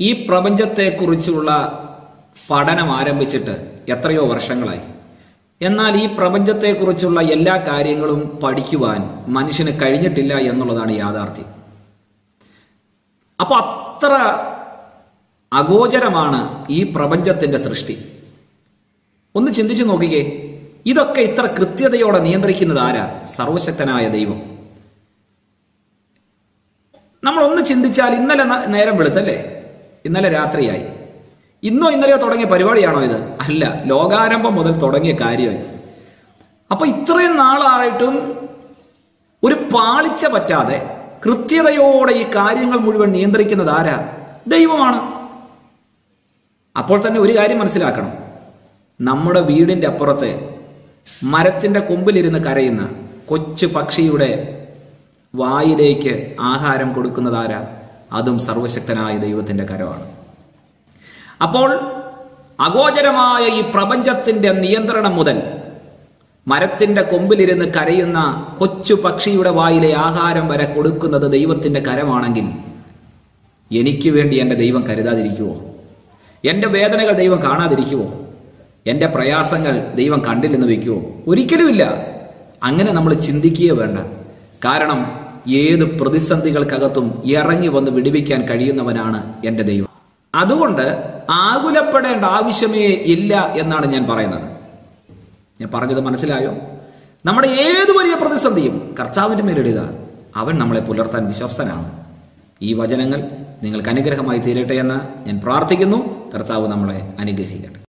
ഈ പ്രപഞ്ചത്തെക്കുറിച്ചുള്ള പഠനം ആരംഭിച്ചിട്ട് എത്രയോ വർഷങ്ങളായി. എന്നാൽ ഈ പ്രപഞ്ചത്തെക്കുറിച്ചുള്ള എല്ലാ കാര്യങ്ങളും പഠിക്കുവാൻ മനുഷ്യന് കഴിഞ്ഞിട്ടില്ല എന്നുള്ളതാണ് യാഥാർത്ഥ്യം. അപ്പൊ അത്ര അഗോചരമാണ് ഈ പ്രപഞ്ചത്തിന്റെ സൃഷ്ടി. ഒന്ന് ചിന്തിച്ചു നോക്കിക്കേ. ഇതൊക്കെ ഇത്ര കൃത്യതയോടെ നിയന്ത്രിക്കുന്നത് ആരാ? സർവശക്തനായ ദൈവം. നമ്മൾ ഒന്ന് ചിന്തിച്ചാൽ ഇന്നലെ നേരം വെളുത്തല്ലേ? ഇന്നലെ രാത്രിയായി. ഇന്നോ ഇന്നലെയോ തുടങ്ങിയ പരിപാടിയാണോ ഇത്? അല്ല ലോകാരംഭം മുതൽ തുടങ്ങിയ കാര്യമായി. അപ്പൊ ഇത്രയും നാളായിട്ടും ഒരു പാളിച്ച പറ്റാതെ കൃത്യതയോടെ ഈ കാര്യങ്ങൾ മുഴുവൻ നിയന്ത്രിക്കുന്നത് ആരാ? ദൈവമാണ്. അപ്പോൾ തന്നെ ഒരു കാര്യം മനസ്സിലാക്കണം. നമ്മുടെ വീടിന്റെ അപ്പുറത്തെ മരത്തിന്റെ കൊമ്പിലിരുന്ന് കരയുന്ന കൊച്ചു പക്ഷിയുടെ വായിലേക്ക് ആഹാരം കൊടുക്കുന്നത് ആരാ? അതും സർവശക്തനായ ദൈവത്തിന്റെ കരമാണ്. അപ്പോൾ അഗോചരമായ ഈ പ്രപഞ്ചത്തിന്റെ നിയന്ത്രണം മുതൽ മരത്തിന്റെ കൊമ്പിലിരുന്ന് കരയുന്ന കൊച്ചു പക്ഷിയുടെ വായിലെ ആഹാരം വരെ കൊടുക്കുന്നത് ദൈവത്തിന്റെ കരമാണെങ്കിൽ എനിക്ക് വേണ്ടി എന്റെ ദൈവം കരുതാതിരിക്കുവോ? എന്റെ വേദനകൾ ദൈവം കാണാതിരിക്കുവോ? എന്റെ പ്രയാസങ്ങൾ ദൈവം കണ്ടില്ലെന്ന് വയ്ക്കുവോ? ഒരിക്കലുമില്ല. അങ്ങനെ നമ്മൾ ചിന്തിക്കുകയേ വേണ്ട. കാരണം ഏത് പ്രതിസന്ധികൾക്കകത്തും ഇറങ്ങി വന്ന് വിടുവിക്കാൻ കഴിയുന്നവനാണ് എന്റെ ദൈവം. അതുകൊണ്ട് ആകുലപ്പെടേണ്ട ആവശ്യമേ ഇല്ല എന്നാണ് ഞാൻ പറയുന്നത്. ഞാൻ പറഞ്ഞത് മനസ്സിലായോ? നമ്മുടെ ഏത് വലിയ പ്രതിസന്ധിയും കർത്താവിന്റെ മേലിടുക. അവൻ നമ്മളെ പുലർത്താൻ വിശ്വസ്തനാണ്. ഈ വചനങ്ങൾ നിങ്ങൾക്ക് അനുഗ്രഹമായി തീരട്ടെ എന്ന് ഞാൻ പ്രാർത്ഥിക്കുന്നു. കർത്താവ് നമ്മളെ അനുഗ്രഹിക്കട്ടെ.